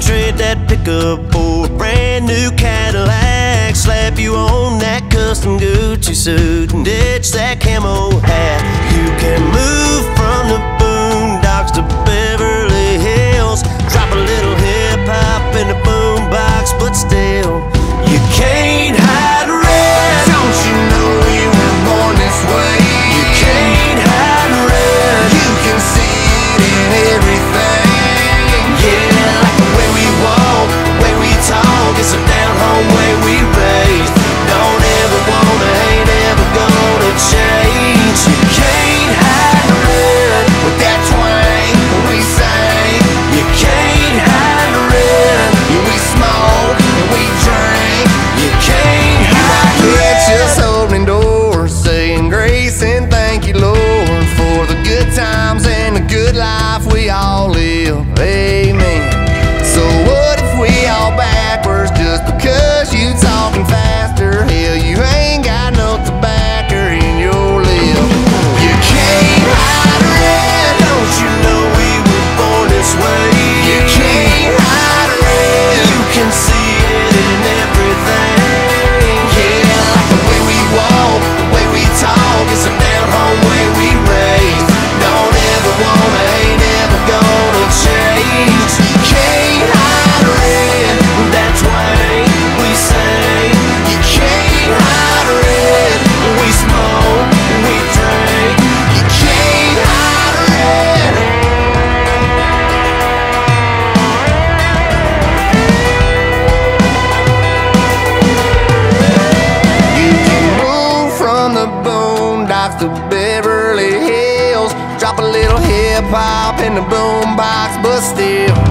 trade that pickup for a brand new Cadillac. Slap you on that custom Gucci suit and ditch that camo hat. You can you. the Beverly Hills. Drop a little hip hop in the boombox, but still.